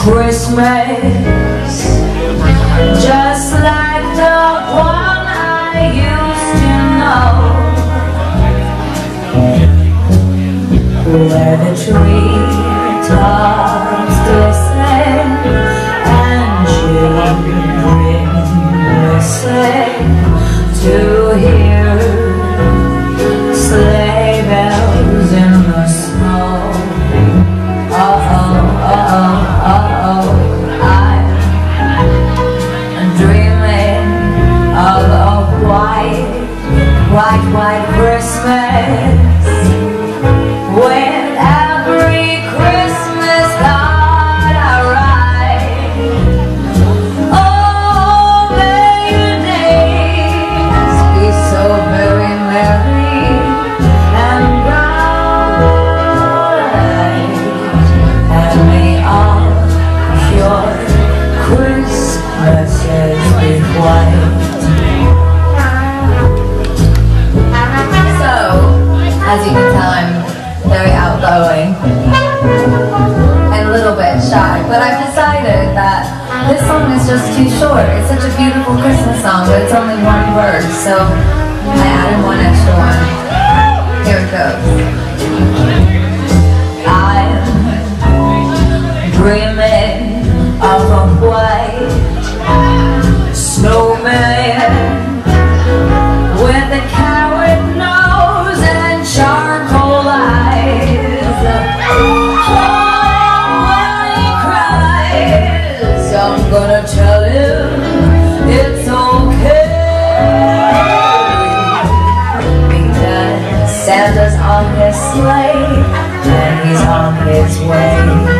Christmas. Just like the one I used to know. Where the tree tops flowing and a little bit shy. But I've decided that this song is just too short. It's such a beautiful Christmas song, but it's only one word, so I added one extra one. Here it goes. I'm dreaming. slave, and he's on his way.